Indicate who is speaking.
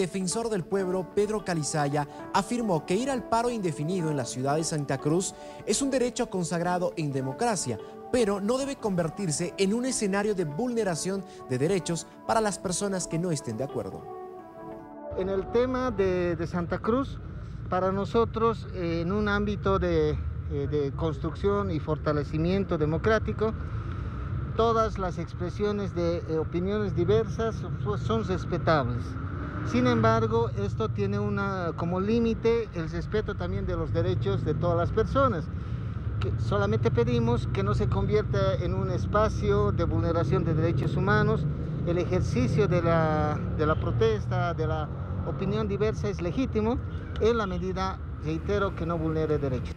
Speaker 1: defensor del pueblo Pedro Calizaya afirmó que ir al paro indefinido en la ciudad de Santa Cruz es un derecho consagrado en democracia, pero no debe convertirse en un escenario de vulneración de derechos para las personas que no estén de acuerdo.
Speaker 2: En el tema de, Santa Cruz, para nosotros, en un ámbito de, eh, de construcción y fortalecimiento democrático, todas las expresiones de eh, opiniones diversas son respetables. Sin embargo, esto tiene una, como límite el respeto también de los derechos de todas las personas. Que solamente pedimos que no se convierta en un espacio de vulneración de derechos humanos. El ejercicio de la, de la protesta, de la opinión diversa es legítimo en la medida, reitero, que no vulnere derechos.